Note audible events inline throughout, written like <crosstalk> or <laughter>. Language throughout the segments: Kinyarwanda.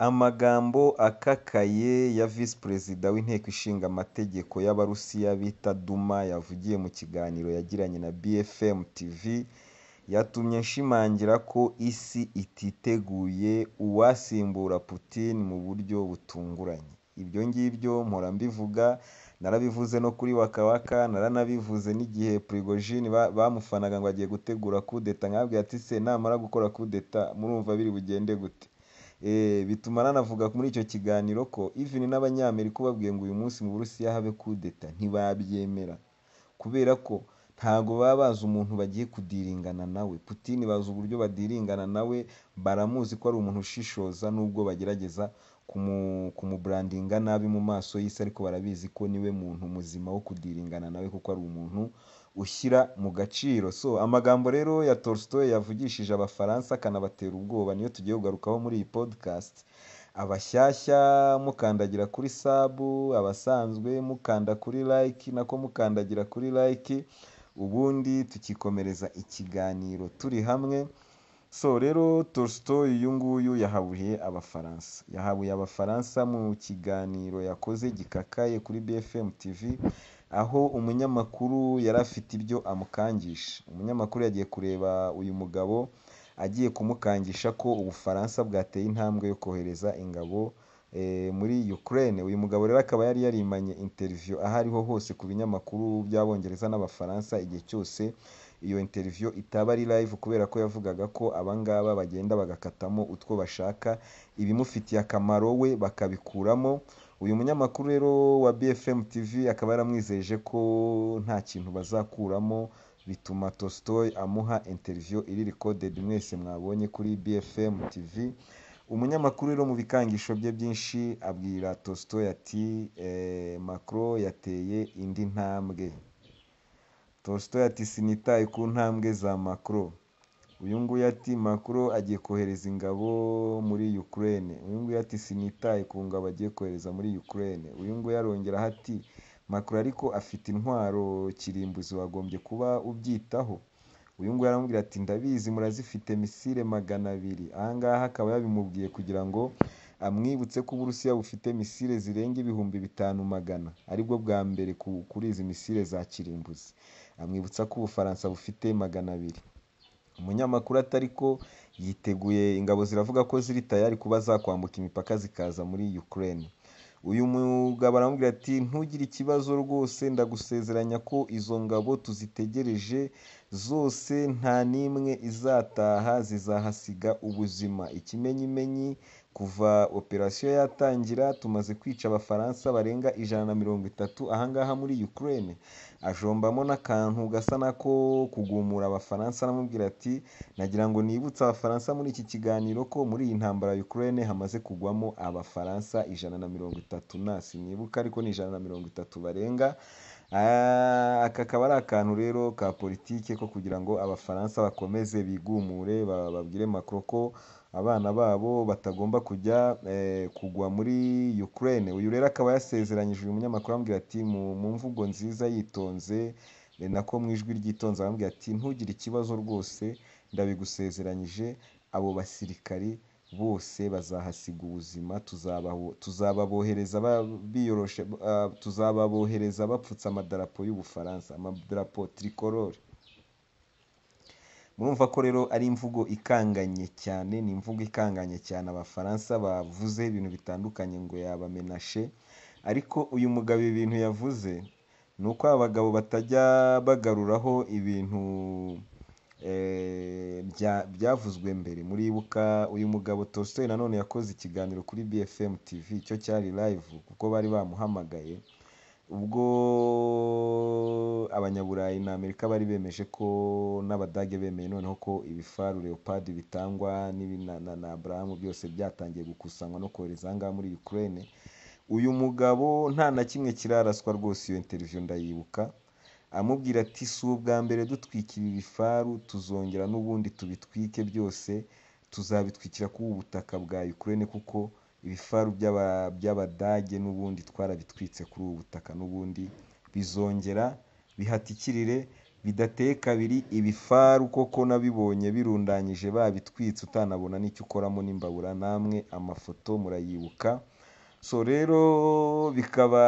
Amagambo akakaye ya visi perezida w'inteko ishinga amategeko y'Abarusiya bita Duma yavugiye mu kiganiro yagiranye na BFM TV, yatumye nshimangira ko isi ititeguye uwasimbura Putin mu buryo butunguranye. Ibyo ngibyo mpora mbivuga, narabivuze no kuri Waka Waka, naranabivuze n'igihe Prigozhin bamufanaga ngo agiye gutegura kudeta, nkababwira ati se namara gukora kudeta murumva biri bugende gute? Bituma nanavuga muri icyo kiganiro ko even n'Abanyamerika ubabwiye ngo uyu munsi mu Burusiya habe kudeta ntibabyemera, kubera ko ntabwo baba bazi umuntu bagiye kudiringana nawe. Putin bazi uburyo badiringana nawe, baramuzi ko ari umuntu ushishoza nubwo bagerageza kumuburandinga nabi mu maso y'isi, ariko barabizi ko ni we muntu muzima wo kudiringana nawe kuko ari umuntu ushyira mu gaciro. So amagambo rero ya Tolstoy yavugishije Abafaransa akanabatera ubwoba niyo tugiye kugarukaho muri iyi podcast, abashyashya mukandagira kuri sabu, abasanzwe mukanda kuri like nako mukandagira kuri like, ubundi tukikomereza ikiganiro turi hamwe. So rero Tolstoy uyu nguyu yahabuye Abafaransa, yahabuye Abafaransa mu kiganiro yakoze gikakaye kuri BFM TV, aho umunyamakuru yari afite ibyo amukangisha. Umunyamakuru yagiye kureba uyu mugabo agiye kumukangisha ko Ubufaransa bwateye intambwe yo kohereza ingabo muri Ukraine. Uyu mugabo rero akaba yari yarimanye interview aho ariho hose ku binyamakuru by'Abongereza n'Abafaransa igihe cyose iyo interview itaba ari live kubera ko yavugaga ko aba ngaba bagenda bagakatamo utwo bashaka, ibimufitiye akamaro we bakabikuramo. Uyu munyamakuru rero wa BFM TV akaba yaramwizeje ko nta kintu bazakuramo, bituma Tolstoy amuha interview iri recorded mwese mwabonye kuri BFM TV. Umunyamakuru rero mu bikangisho bye byinshi abwira Tolstoy ati Macron yateye indi ntambwe. Tolstoy ati sinitaye ku ntambwe za Macron. Uyu nguyu ati Macron agiye kohereza ingabo muri Ukraine. Uyu nguyu ati sinitaye ku ngabo agiye kohereza muri Ukraine. Uyu nguyu arongeraho ati Macron ariko afite intwaro kirimbuzi wagombye kuba ubyitaho. Uyu nguyu aramubwira ati ndabizi murazifite misile magana abiri. Aha ngaha akaba yabimubwiye kugira ngo amwibutse ko Uburusiya bufite misile zirenga ibihumbi bitanu magana, ari bwo bwa mbere kuri izi misile za kirimbuzi. Amwibutsa ko Ubufaransa bufite magana abiri. Umunyamakuru ati ariko yiteguye, ingabo ziravuga ko ziri tayari kuba zakwambuka imipaka zikaza muri Ukraine. Uyu mugabo aramubwira ati ntugire ikibazo rwose ndagusezeranya ko izo ngabo tuzitegereje zose nta n'imwe izataha zizahasiga ubuzima. Ikimenyimenyi kuva operasiyo yatangira tumaze kwica Abafaransa barenga ijana na mirongo itatu aha ngaha muri Ukraine. Ajombamo n'akantu gasa n'ako kugumura Abafaransa aramubwira ati nagira ngo nibutse Abafaransa muri iki kiganiro ko muri iyi ntambara ya Ukraine hamaze kugwamo Abafaransa ijana na mirongo itatu na sinibuka ariko ni ijana na mirongo itatu barenga. Aka kakaba ari akantu rero ka politiki ko kugira ngo Abafaransa bakomeze bigumure babwire Macron ko abana babo batagomba kujya kugwa muri Ukraine. Uyu rero akaba yasezeranyije uyu munyamakuru amubwira ati mu mvugo nziza yitonze nako mu ijwi ryitonze aramubwira ati ntugire ikibazo rwose ndabigusezeranyije abo basirikari bose bazahasiga ubuzima, tuzababohereza biyoroshe, tuzababohereza bapfutse amadarapo y'Ubufaransa, amadarapo tricolore. Murumva ko rero ari imvugo ikanganye cyane, ni imvugo ikanganye cyane Abafaransa bavuze ibintu bitandukanye ngo yabamenashe, ariko uyu mugabo ibintu yavuze ni uko aba bagabo batajya bagaruraho ibintu byavuzwe mbere. Muribuka uyu mugabo Tolstoy nanone yakoze ikiganiro kuri BFM TV, cyo cyari live kuko bari bamuhamagaye, ubwo Abanyaburayi na Amerika bari bemeje ko n'Abadage bemeye noneho ko ibifaru Leopard bitangwa na Abraham byose byatangiye gukusanywa no kohereza aha ngaha muri Ukraine. Uyu mugabo nta na kimwe kiraraswa rwose iyo interview ndayibuka, amubwira ati si ubwa mbere dutwikira ibifaru tuzongera n'ubundi tubitwike byose, tuzabitwikira kuri ubu butaka bwa Ukraine kuko ibifaru by'Abadage n'ubundi twarabitwitse kuri ubu butaka n'ubundi bizongera bihatikirire bidateye kabiri ibifaru koko nabibonye birundanyije babitwitse utanabona n'icyo ukoramo n'imbabura namwe amafoto murayibuka. So rero bikaba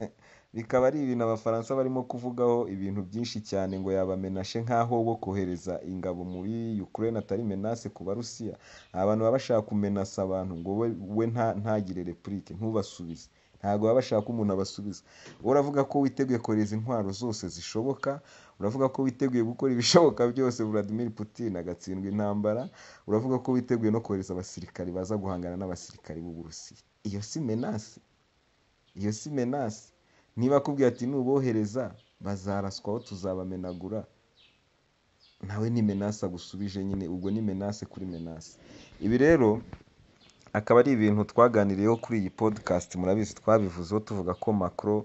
<laughs> bikaba ari ibintu abafaransa barimo kuvugaho ibintu byinshi cyane ngo yabamenashe nk'aho bo kohereza ingabo muri Ukraine atari menace ku barusiya abantu baba bashaka kumenasa abantu ngo we, we nta, ntagire replique ntubasubize. Ntabwo baba bashaka umuntu abasubiza. Uravuga ko witeguye kohereza intwaro zose zishoboka? Uravuga ko witeguye gukora ibishoboka byose Vladimir Putin agatsindwa intambara? Uravuga ko witeguye no kohereza abasirikari baza guhangana n'abasirikari b'Uburusiya? Iyo si menace. Iyo si menace. Niba akubwiye ati nubohereza bazaraswaho tuzabamenagura. Nawe ni menace agusubije nyine ubwo ni menace kuri menace ibi rero akaba ari ibintu twaganiriyeho kuri iyi podcast murabizi twabivuzeho tuvuga ko Macron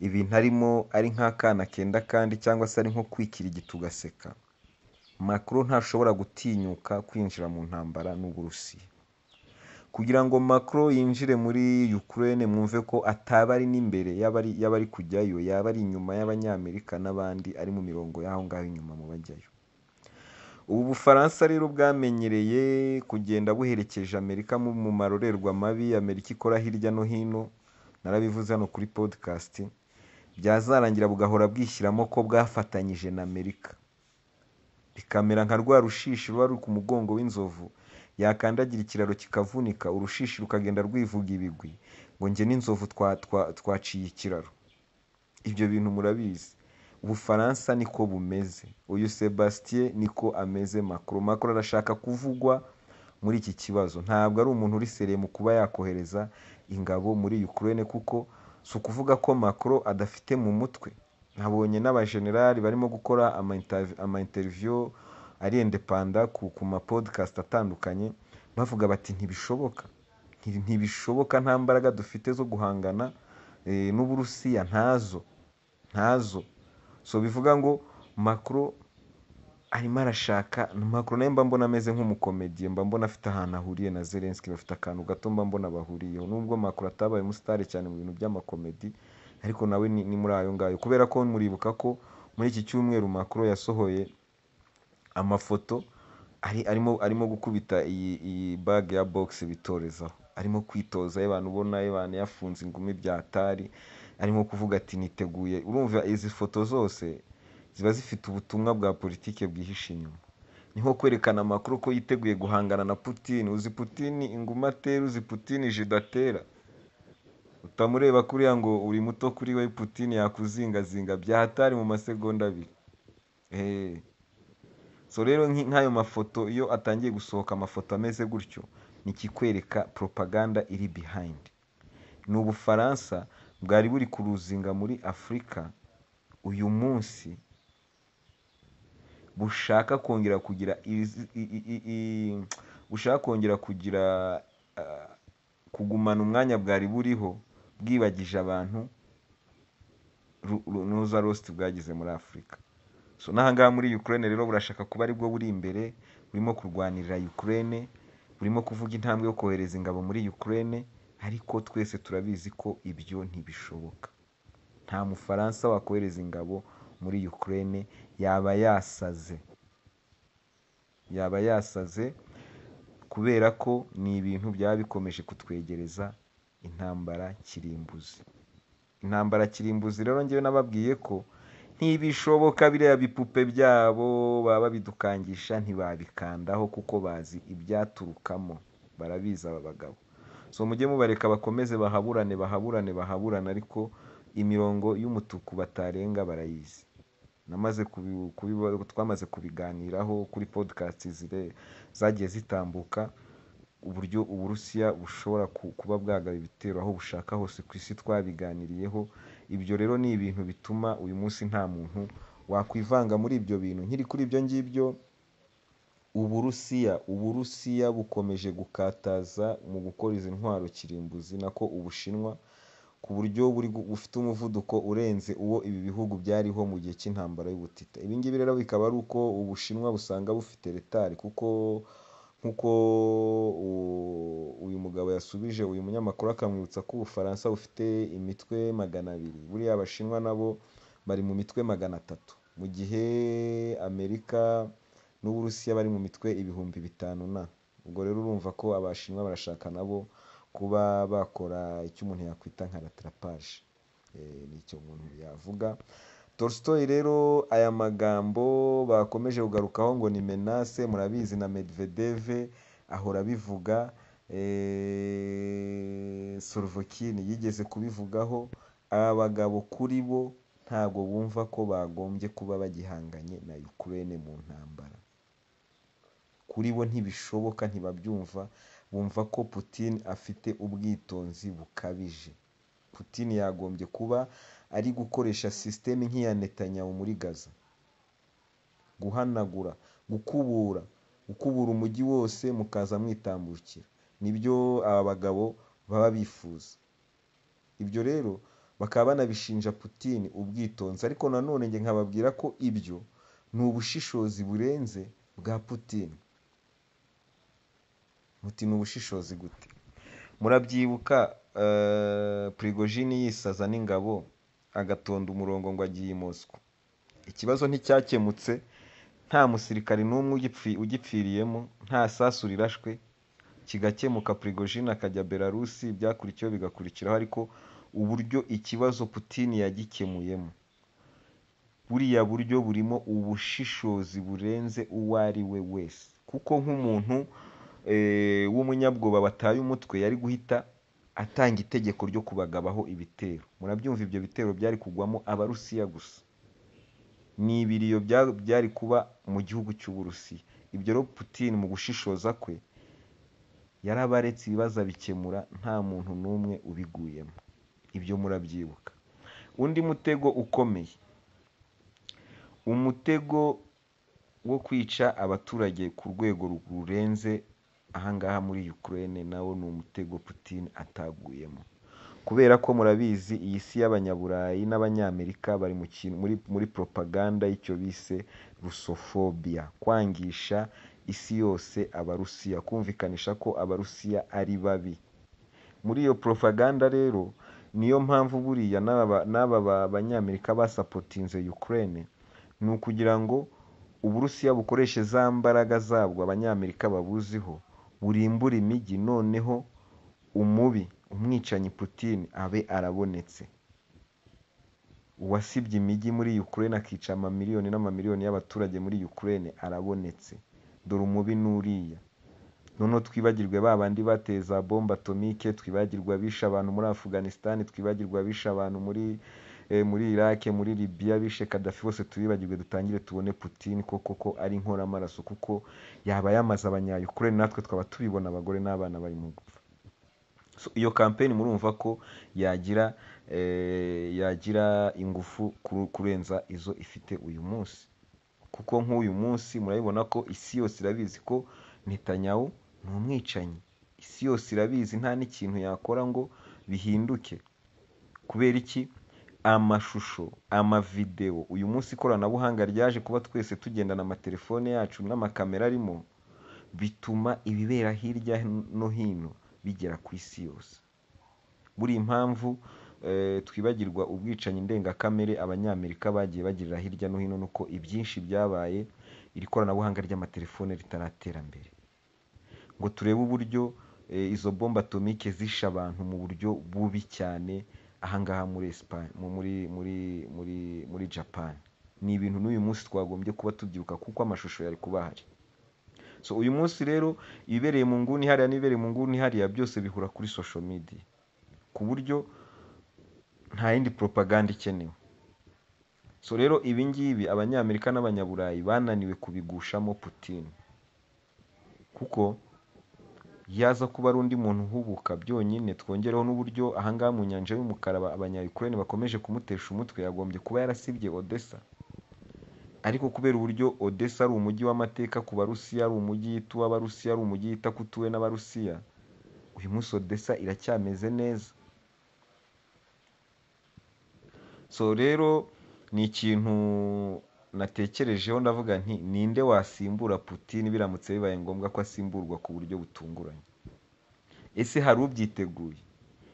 ibintu arimo ari nk'akana kenda kandi cyangwa se ari nko kwikirigita ugaseka. Macron ntashobora gutinyuka kwinjira mu ntambara n'Uburusiya. Kugira ngo Macron yinjire muri Ukraine mwumve ko ataba ari n'imbere y'abari y'abari kujyayo yaba ari inyuma y'abanyamerika n'abandi ari mu mirongo y'aho ngaho inyuma mu bajyayo. Ubu Bufaransa rero bwamenyereye kugenda buherekeje Amerika mu marorerwa mabi Amerika ikora hirya no hino narabivuze hano kuri podcast byazarangira bugahora bwishyiramo ko bwafatanyije na Amerika. Bikamera nka rwa rushishi ruba ruri ku mugongo w'inzovu yakandagira ikiraro kikavunika urushishi rukagenda rwivuga ibigwi. Ngo njye n'inzovu twa- twa- twaciye ikiraro. Ibyo bintu murabizi. Ubufaransa niko bumeze. Uyu sebastien niko ameze Macron. Macron arashaka kuvugwa muri iki kibazo. Ntabwo ari umuntu uri seriye mu kuba yakohereza ingabo muri Ukraine kuko si ukuvuga ko Macron adafite mu mutwe. Nabonye n'abajenerali barimo gukora ama interview ari indepanda ku, ma podcast atandukanye bavuga bati ntibishoboka. Nti- ntibishoboka nta mbaraga dufite zo guhangana eh, n'Uburusiya ntazo ntazo. So bivuga ngo Macron arimo arashaka Macron nawe mba mbona ameze nk'umukomediye mba mbona afite ahantu ahuriye na Zelensky bafite akantu gato mba mbona bahuriyeho. Nubwo Macron atabaye umusitari cyane mu bintu by'amakomedi ariko nawe ni, muri ayo ngayo. Kubera ko muribuka ko muri iki cyumweru Macron yasohoye amafoto ari, arimo arimo gukubita iyi, iyi bag ya box bitorezaho. Arimo kwitoza y'abantu ubona y'abantu yafunze ingumi bya atari arimo kuvuga ati niteguye. Urumva izi foto zose ziba zifite ubutumwa bwa politike bwihishe inyuma. Ni nko kwerekana amakuru ko yiteguye guhangana na Putin. Uzi Putin inguma atera uzi Putin jida atera? Utamureba kuriya ngo uri muto kuri we Putin yakuzingazinga byahatari mu masegonda abiri. So rero nk'ayo mafoto iyo atangiye gusohoka amafoto ameze gutyo ni ikikwereka propaganda iri behind. Ni ubufaransa bwari buri kuruzinga muri afurika uyu munsi bushaka kongera kugira bushaka kongera kugira ah, kugumana umwanya bwari buriho bwibagije abantu nuza rost bwagize muri afurika so n'ahangaha muri Ukraine rero burashaka kuba ari bwo buri imbere burimo kurwanirira Ukraine burimo kuvuga intambwe yo kohereza ingabo muri Ukraine ariko twese turabizi ko ibyo ntibishoboka. Nta mufaransa wakohereza ingabo muri Ukraine yaba yasaze. Yaba yasaze kubera ko ni ibintu byaba bikomeje kutwegereza intambara kirimbuzi. Intambara kirimbuzi rero ngewe nababwiye ko ntibishoboka biriya bipupe byabo baba babidukangisha ntibabikandaho kuko bazi ibyaturukamo. Barabizi aba bagabo. So mujye mubareka bakomeze bahaburane bahaburane bahaburane ariko imirongo y'umutuku batarenga barayizi. Namaze twamaze kubiganiraho kuri podcast zire zagiye zitambuka. Uburyo uburusiya bushobora ku- kuba bwagaba ibitero aho bushaka hose ku isi twabiganiriyeho. Ibyo rero ni ibintu bituma uyu munsi nta muntu wakwivanga muri ibyo bintu. Nkiri kuri ibyo ngibyo uburusiya uburusiya bukomeje gukataza mu gukora izi ntwaro kirimbuzi nako ubushinwa ku buryo bufite umuvuduko urenze uwo ibi bihugu byariho mu gihe cy'intambara y'ubutita. Ibi ngibi rero bikaba ari uko ubushinwa busanga bufite retari kuko nk'uko uyu mugabo yasubije uyu munyamakuru akamwibutsa ko ubufaransa bufite imitwe magana abiri. Buriya abashinwa nabo bari mu mitwe magana atatu. Mu gihe amerika n'uburusiya bari mu mitwe ibihumbi bitanu na. Ubwo rero urumva ko abashinwa barashaka nabo kuba bakora icyo umuntu yakwita nka ratarapaje ni icyo umuntu yavuga. Tolstoy rero aya magambo bakomeje kugarukaho ngo ni menase murabizi na Medvedev ahora abivuga Solvokin yigeze kubivugaho aba bagabo kuri bo ntabwo bumva ko bagombye kuba bagihanganye na Ukraine mu ntambara. Kuri bo ntibishoboka ntibabyumva bumva ko Putin afite ubwitonzi bukabije. Putin yagombye kuba ari gukoresha sisiteme nk'iya Netanyahu muri Gaza. Guhanagura gukubura gukubura umujyi wose mukaza mwitambukira. Nibyo aba bagabo baba bifuza. Ibyo rero bakaba banabishinja Putin ubwitonzi ariko nanone njye nkababwira ko ibyo ni ubushishozi burenze bwa Putin. Muti ni ubushishozi gute? Murabyibuka Prigojine yisaza n'ingabo? Agatonda umurongo ngo agiye i Moscow ikibazo nticyakemutse. Nta musirikare n'umwe ugipfiriyemo nta sasu rirashwe. Kigakemuka Prigojine akajya Belarusi byakurikiyeho bigakurikiraho ariko uburyo ikibazo Putin yagikemuyemo. Buriya buryo burimo ubushishozi burenze uwo ari we wese. Kuko nk'umuntu w'umunyabwoba bataye umutwe yari guhita atanga itegeko ryo kubagabaho ibitero. Murabyumva ibyo bitero byari kugwamo abarusiya gusa. Ni ibiriyo byari kuba mu gihugu cy'uburusiya. Ibyo rero Putin mu gushishoza kwe yarabaretse ibibazo abikemura nta muntu n'umwe ubiguyemo. Ibyo murabyibuka. Undi mutego ukomeye. Umutego wo kwica abaturage ku rwego rurenze ahangaha muri Ukraine nawo ni umutego Putin ataguyemo. Kubera ko murabizi iyi si y'abanyaburayi n'abanyamerika bari muri muri propaganda y'icyo bise rusofobia kwangisha isi yose abarusiya kumvikanisha ko abarusiya ari babi. Muri iyo propaganda rero niyo mpamvu buriya n'aba banyamerika basapotinze Ukraine ni ukugira ngo uburusiya bukoreshe za mbaraga zabwo abanyamerika babuziho. Burimbura imijyi noneho umubi umwicanyi Putin abe arabonetse. Uwasibye imijyi muri Ukraine akica amamiliyoni n'amamiliyoni y'abaturage muri Ukraine arabonetse. Dore umubi n'uriya. Noneho twibagirwe ba bandi bateye za bombe atomike twibagirwa bishe abantu muri Afghanistan twibagirwa bishe abantu muri muri Iraq muri Libya bishe Gaddafi bose tubibagirwe dutangire tubone Putin koko ko ari inkoramaraso kuko yaba yamaze abanya Ukraine natwe twaba tubibona abagore n'abana bari mu gupfa. Iyo kampeni murumva ko yagira yagira ingufu kurenza izo ifite uyu munsi. Kuko nk'uyu munsi murabibona ko isi yose irabizi ko Netanyahu ni umwicanyi. Isi yose irabizi nta n'ikintu yakora ngo bihinduke. Kubera iki? Amashusho amavidewo uyu munsi ikoranabuhanga ryaje kuba twese tugendana amatelefone yacu n'amakamera arimo bituma ibibera hirya no hino bigera ku isi yose. Buri impamvu twibagirwa ubwicanyi ndengakamere abanyamerika bagiye bagirira hirya no hino nuko ibyinshi byabaye iri koranabuhanga ry'amatelefone ritaratera mbere. Ngo turebe uburyo izo bombe atomike zishe abantu mu buryo bubi cyane ahangaha muri Espagne muri muri muri muri Japan. Ni ibintu n'uyu munsi twagombye kuba tubyibuka kuko amashusho yari kuba ahari so uyu munsi rero ibibereye mu nguni hariya n'ibibereye mu nguni hariya byose bihura kuri social media. Ku buryo nta yindi propaganda ikenewe. So rero ibi ngibi abanyamerika n'abanyaburayi bananiwe kubigushamo Putin. Kuko yaza kuba ari undi muntu uhubuka byonyine. Twongereho n'uburyo ahangaha mu nyanja y'umukara abanya-Ukraine bakomeje kumutesha umutwe. Yagombye kuba yarasibye Odessa. Ariko kubera uburyo Odessa ari umujyi w'amateka ku barusiya ari umujyi yita uw'abarusiya ari umujyi yita ko utuwe n'abarusiya uyu munsi Odessa iracyameze neza. So rero ni ikintu natekerejeho ndavuga nti ninde wasimbura Putin? Biramutse bibaye ngombwa ko asimburwa ku buryo butunguranye. Ese hari ubyiteguye?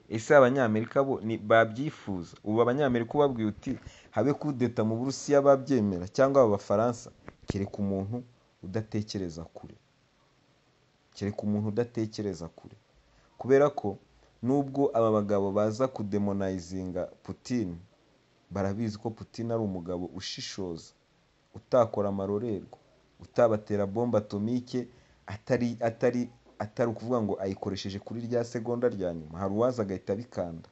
Ese abanyamerika bo ni- babyifuza? Ubu abanyamerika ubabwiye uti habe kudeta mu burusiya babyemera cyangwa aba bafaransa? Kereka umuntu udatekereza kure. Kereka umuntu udatekereza kure. Kubera ko nubwo aba bagabo baza kudemonayizinga Putin barabizi ko Putin ari umugabo ushishoza. Utakora amarorerwa utabatera bombe atomike atari atari atari ukuvuga ngo ayikoresheje kuri rya segonda rya nyuma. Hari uwaza agahita abikanda.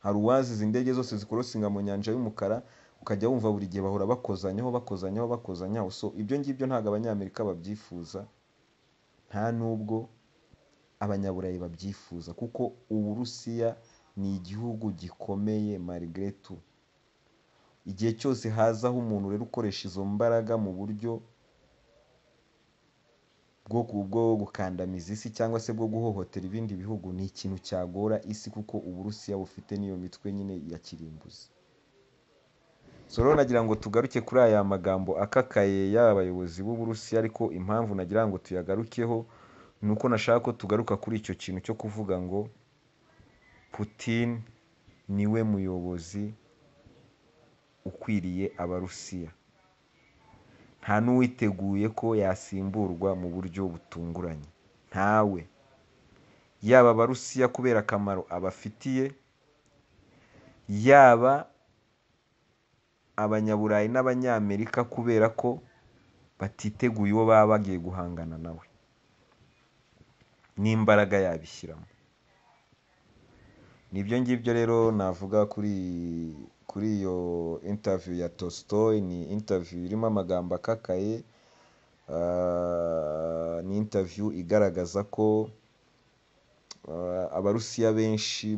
Hari uwazi izi ndege zose zikorosinga mu nyanja y'umukara ukajya wumva buri gihe bahora bakozanyaho bakozanyaho bakozanyaho. So ibyo ngibyo ntabwo abanyamerika babyifuza nta nubwo abanyaburayi babyifuza. Kuko uburusiya ni igihugu gikomeye malgré tout. Igihe cyose hazaho umuntu rero ukoresha izo mbaraga mu buryo bwo gukandamiza isi cyangwa se bwo guhohotera ibindi bihugu ni ikintu cyagora isi kuko uburusiya bufite n'iyo mitwe nyine ya kirimbuzi. So rero nagira ngo tugaruke kuri aya magambo akakaye y'aba bayobozi b'uburusiya ariko impamvu nagira ngo tuyagarukeho ni uko nashaka ko tugaruka kuri icyo kintu cyo kuvuga ngo Putin ni we muyobozi ukwiriye abarusiya. Nta n'uwiteguye ko yasimburwa mu buryo butunguranye. Ntawe. Yaba abarusiya kubera akamaro abafitiye yaba abanyaburayi n'abanyamerika kubera ko batiteguye uwo baba bagiye guhangana nawe. N'imbaraga yabishyiramo. Nibyo ngibyo rero navuga kuri kuri iyo interview ya Tolstoy ni interview irimo amagambo akakaye ah, ni interview igaragaza ko ah, abarusiya benshi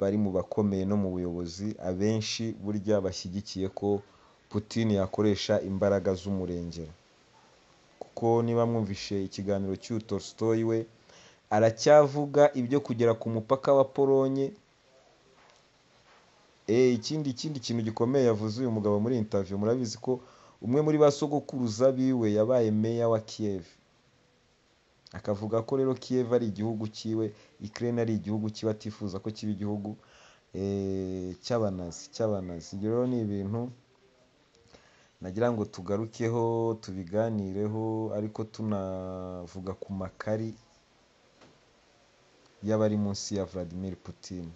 bari mu bakomeye no mu buyobozi abenshi burya bashyigikiye ko Putin yakoresha imbaraga z'umurengera. Kuko niba mwumvishe ikiganiro cy'uyu Tolstoy we aracyavuga ibyo kugera ku mupaka wa Polonye ikindi ikindi kintu gikomeye yavuze uyu mugabo muri interview. Murabizi ko umwe muri ba sogokuruza biwe yabaye meya wa Kiev. Akavuga ko rero Kiev ari igihugu cyiwe Ukraine ari igihugu kiba atifuza ko kiba igihugu eh, cy'abanazi cy'abanazi. Ibyo rero ni ibintu nagira ngo tugarukeho tubiganireho ariko tunavuga ku makari y'abari munsi ya Vladimir Putin.